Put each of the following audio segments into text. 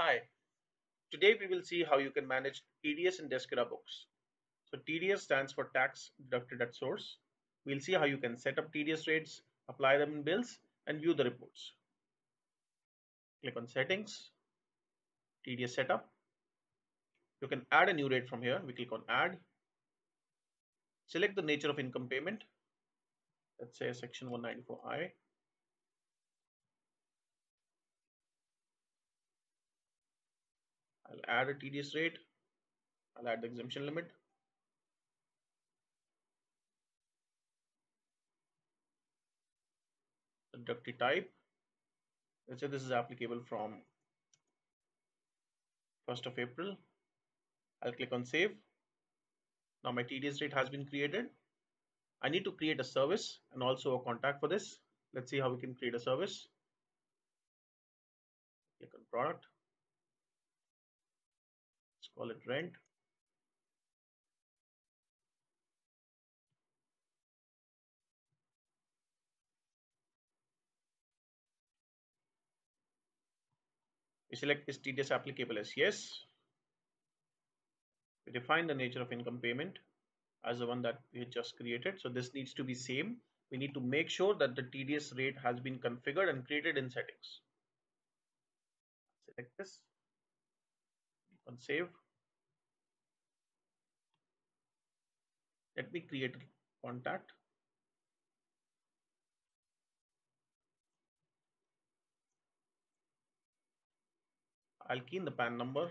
Hi, today we will see how you can manage TDS in Deskera books. So TDS stands for tax deducted at source. We'll see how you can set up TDS rates, apply them in bills and view the reports. Click on settings, TDS setup. You can add a new rate from here. We click on add. Select the nature of income payment. Let's say section 194I. I'll add a TDS rate. I'll add the exemption limit. The type. Let's say this is applicable from 1st of April. I'll click on save. Now my TDS rate has been created. I need to create a service and also a contact for this. Let's see how we can create a service. Click on product. Call it rent. We select is TDS applicable as yes. We define the nature of income payment as the one that we just created. So this needs to be same. We need to make sure that the TDS rate has been configured and created in settings. Select this on save. Let me create contact. I'll key in the PAN number.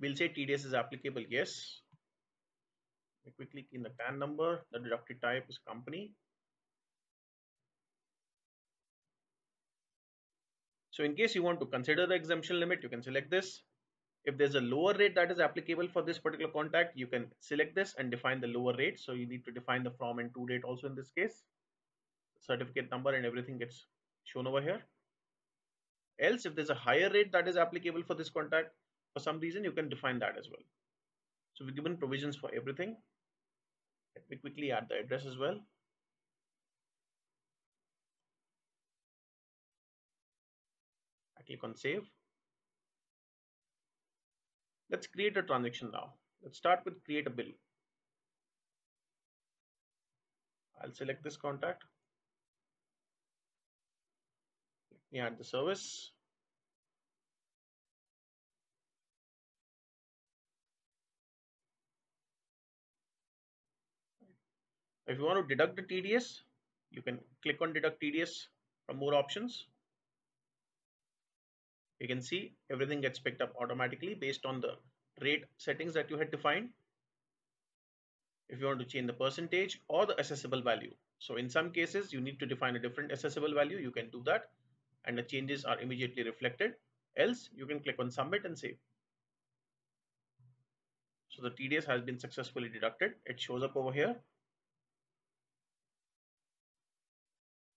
We'll say TDS is applicable, yes. We quickly key in the PAN number, the deductee type is company. So in case you want to consider the exemption limit, you can select this. If there's a lower rate that is applicable for this particular contact, you can select this and define the lower rate. So you need to define the from and to date also in this case. Certificate number and everything gets shown over here. Else, if there's a higher rate that is applicable for this contact, for some reason, you can define that as well. So we've given provisions for everything. Let me quickly add the address as well. I click on save. Let's create a transaction now. Let's start with create a bill. I'll select this contact. Let me add the service. If you want to deduct the TDS, you can click on deduct TDS from more options. You can see everything gets picked up automatically based on the rate settings that you had defined. If you want to change the percentage or the assessable value. So in some cases, you need to define a different assessable value. You can do that and the changes are immediately reflected. Else you can click on submit and save. So the TDS has been successfully deducted. It shows up over here.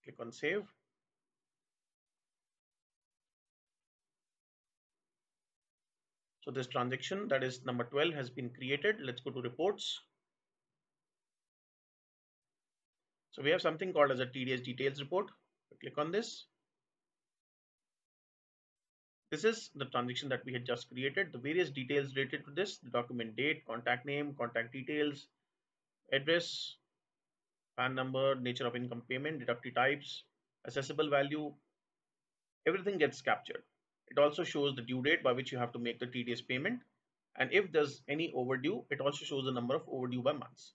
Click on save. So this transaction that is number 12 has been created. Let's go to reports. So we have something called as a TDS details report. click on this. This is the transaction that we had just created. The various details related to this, the document date, contact name, contact details, address, PAN number, nature of income payment, deductee types, assessable value, everything gets captured. It also shows the due date by which you have to make the TDS payment. And if there's any overdue, it also shows the number of overdue by months.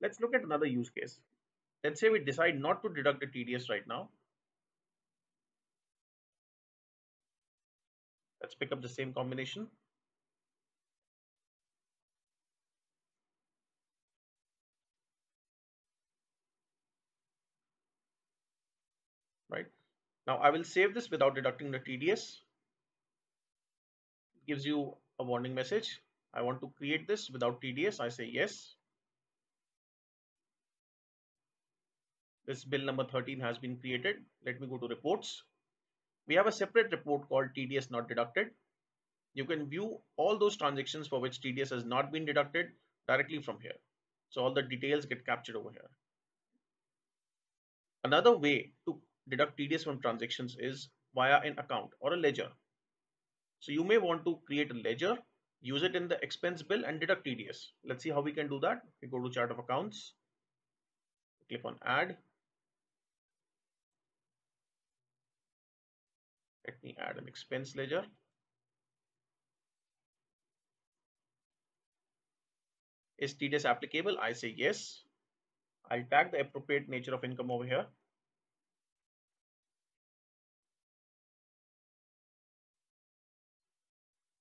Let's look at another use case. Let's say we decide not to deduct the TDS right now. Let's pick up the same combination. right? Now I will save this without deducting the TDS. It gives you a warning message. I want to create this without TDS. I say yes. This bill number 13 has been created. Let me go to reports. We have a separate report called TDS not deducted. you can view all those transactions for which TDS has not been deducted directly from here. So all the details get captured over here. Another way to deduct TDS from transactions is via an account or a ledger. So you may want to create a ledger, use it in the expense bill and deduct TDS. Let's see how we can do that. We go to chart of accounts, click on add. Let me add an expense ledger. Is TDS applicable? I say yes. I'll tag the appropriate nature of income over here.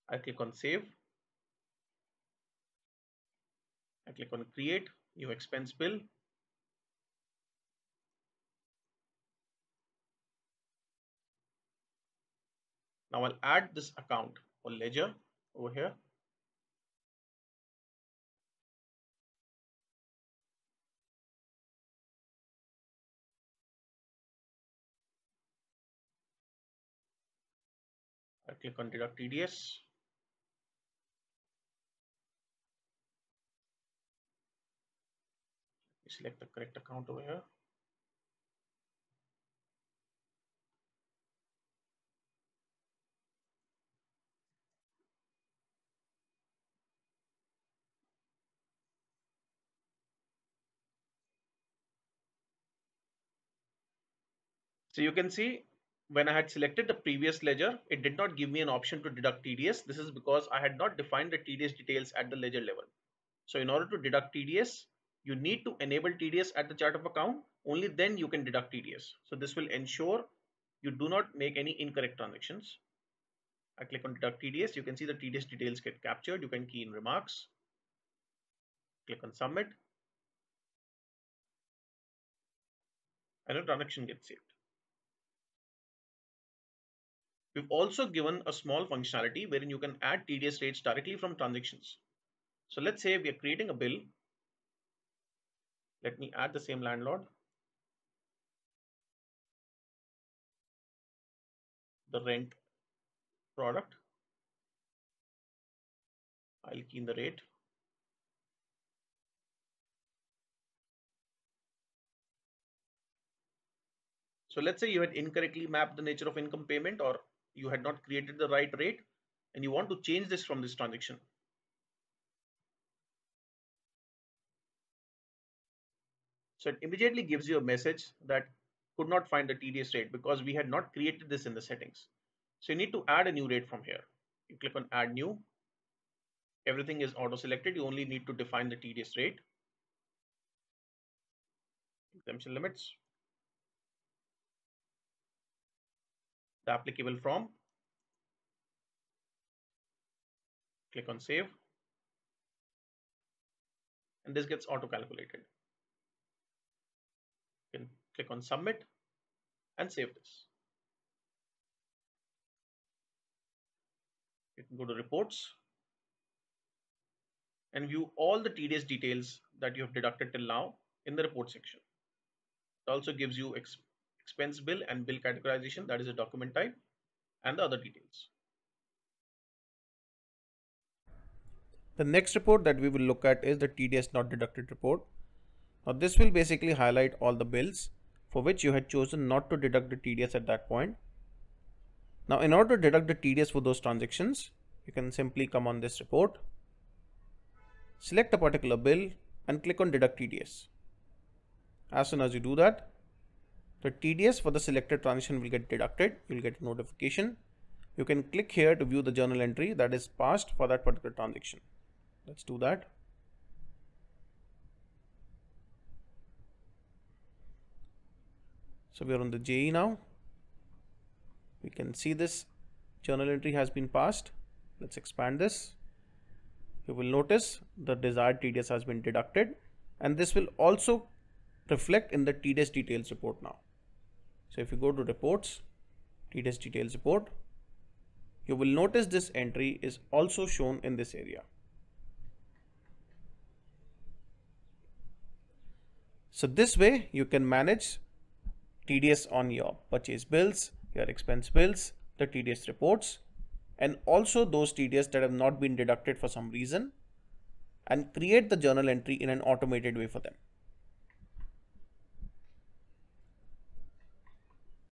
I click on save. I click on create new expense bill. Now I'll add this account or ledger over here. I click on deduct TDS. Select the correct account over here. So you can see when I had selected the previous ledger, it did not give me an option to deduct TDS. This is because I had not defined the TDS details at the ledger level. So in order to deduct TDS, you need to enable TDS at the chart of account. Only then you can deduct TDS. So this will ensure you do not make any incorrect transactions. I click on deduct TDS. You can see the TDS details get captured. You can key in remarks. Click on submit. And a transaction gets saved. We've also given a small functionality wherein you can add TDS rates directly from transactions. So let's say we are creating a bill let me add the same landlord. The rent product. I'll key in the rate. So let's say you had incorrectly mapped the nature of income payment or you had not created the right rate and you want to change this from this transaction. So it immediately gives you a message that could not find the TDS rate because we had not created this in the settings. So you need to add a new rate from here. You click on add new. Everything is auto selected. You only need to define the TDS rate. Exemption limits. The applicable from. Click on save. And this gets auto calculated can click on submit and save this. You can go to reports and view all the TDS details that you have deducted till now in the report section. It also gives you ex expense bill and bill categorization, that is a document type, and the other details. The next report that we will look at is the TDS not deducted report. Now this will basically highlight all the bills for which you had chosen not to deduct the TDS at that point. Now in order to deduct the TDS for those transactions, you can simply come on this report, select a particular bill and click on deduct TDS. As soon as you do that, the TDS for the selected transaction will get deducted. You'll get a notification. You can click here to view the journal entry that is passed for that particular transaction. Let's do that. So we are on the JE now. We can see this journal entry has been passed. Let's expand this. You will notice the desired TDS has been deducted and this will also reflect in the TDS details report now. So if you go to reports, TDS details report, you will notice this entry is also shown in this area. So this way you can manage TDS on your purchase bills, your expense bills, the TDS reports, and also those TDS that have not been deducted for some reason and create the journal entry in an automated way for them.